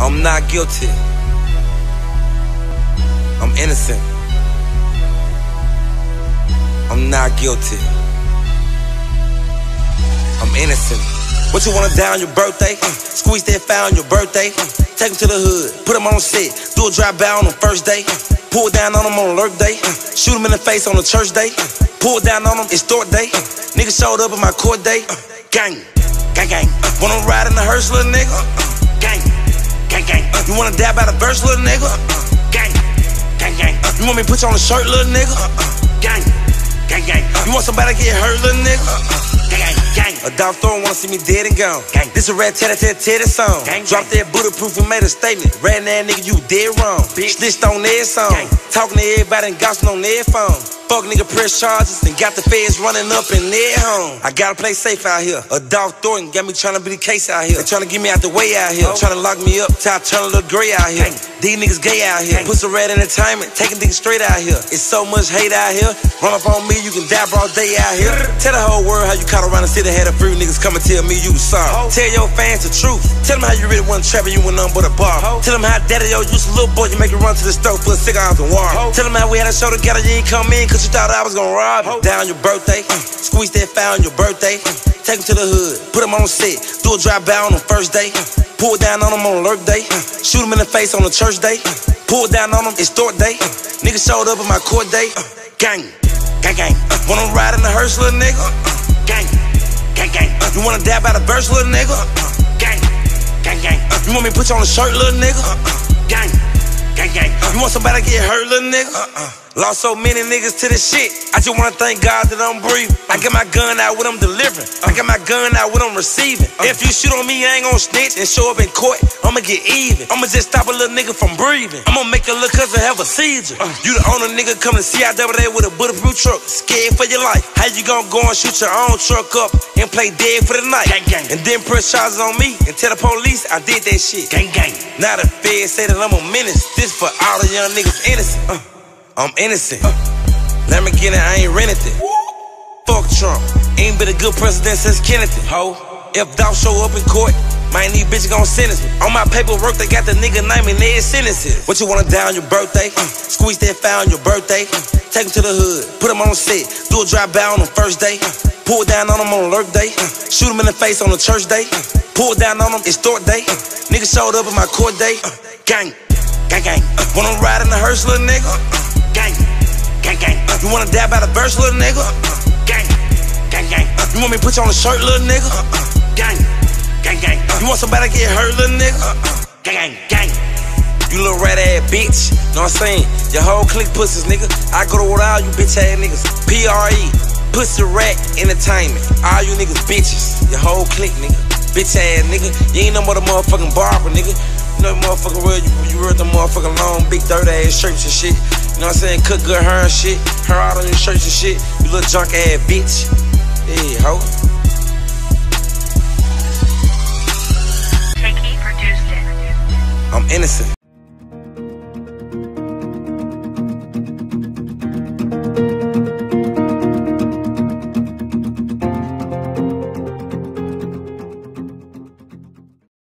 I'm not guilty. I'm innocent. I'm not guilty. I'm innocent. What you wanna die on your birthday? Uh, squeeze that file on your birthday. Uh, take him to the hood, put him on set, do a drive by on the first day. Uh, pull down on him on alert day. Shoot him in the face on the church day. Pull down on him, it's store day. Nigga showed up in my court day. Gang, gang, gang. Wanna ride in the hearse, little nigga? Gang, gang, you wanna die by the verse, little nigga? Gang, gang, gang. You want me to put you on a shirt, little nigga? Gang, gang, gang. You want somebody to get hurt, little nigga? Gang, gang. Adolph Thornton wanna see me dead and gone. Gang. This a red tat tat tat song. Gang, Drop that bulletproof and made a statement. Rat that nigga, you dead wrong. Bitch, snitched on their song. Talking to everybody and gossiping on their phone. Fuck nigga press charges and got the feds running up in their home. I gotta play safe out here. Adolph Thornton got me trying to be the case out here. They trying to get me out the way out here. Trying to lock me up till I turn a little gray out here. These niggas gay out here. Pussy rat entertainment, taking niggas straight out here. It's so much hate out here. Run up on me, you can die broad day out here. Tell the whole world how you caught around the city, had a few niggas come and tell me you sorry. Tell your fans the truth. Tell them how you really wasn't trapping, you went nothing but a bar. Tell them how daddy yo used a little boy, you make it run to the stove for a cigars and water. Tell them how we had a show together, you ain't come in cause you thought I was gonna rob you. Down your birthday, uh, squeeze that file on your birthday. Uh, take him to the hood, put him on set, do a drive by on the first day. Uh, pull down on him on alert day, shoot him in the face on the church day. Pull down on him, it's store day. Nigga showed up in my court day. Gang, gang, gang. Wanna ride in the hearse, little nigga? Gang, gang, gang. You wanna dab out the verse, little nigga? Gang, gang, gang. You want me to put you on a shirt, little nigga? Gang, gang, gang. You want somebody to get hurt, little nigga? Uh, uh. Lost so many niggas to this shit. I just wanna thank God that I'm breathing. I get my gun out when I'm delivering. I get my gun out when I'm receiving. If you shoot on me, I ain't gon' snitch and show up in court. I'ma get even. I'ma just stop a little nigga from breathing. I'ma make a little cousin have a seizure. You the owner nigga coming to there with a bulletproof truck. Scared for your life. How you gon' go and shoot your own truck up and play dead for the night? Gang, gang. And then press charges on me and tell the police I did that shit. Gang, gang. Now the feds say that I'm a menace. This for all the young niggas innocent. Uh. I'm innocent. Let me get it, I ain't rented it. Fuck Trump. Ain't been a good president since Kennedy. Ho. If Dolph show up in court, my new bitch gon' sentence me. On my paperwork, they got the nigga name and their sentences. What you wanna die on your birthday? Uh, squeeze that file on your birthday. Uh, take him to the hood, put him on set, do a drive by on the first day. Uh, pull down on him on alert day. Uh, shoot him in the face on the church day. Uh, pull down on him, it's store day. Uh, nigga showed up in my court day. Uh, gang, gang, gang. Uh, wanna ride in the hearse, little nigga? Gang, gang, gang. You wanna dab out the verse, little nigga? Gang, gang, gang. You want me to put you on a shirt, little nigga? Gang, gang, gang. You want somebody to get hurt, little nigga? Uh, gang, gang. You little rat ass bitch. Know what I'm saying? Your whole clique pussies, nigga. I go to with all you bitch ass niggas. PRE. Pussy rat entertainment. All you niggas bitches. Your whole clique, nigga. Bitch ass nigga. You ain't no more the motherfucking barber, nigga. You know, motherfucker, real, you, you read the motherfucking long, big, dirt ass shirts and shit. You know what I'm saying? Cook good hair and shit. Hair out on your shirts and shit. You little junk ass bitch. Hey, ho. Tricky produced it. I'm innocent.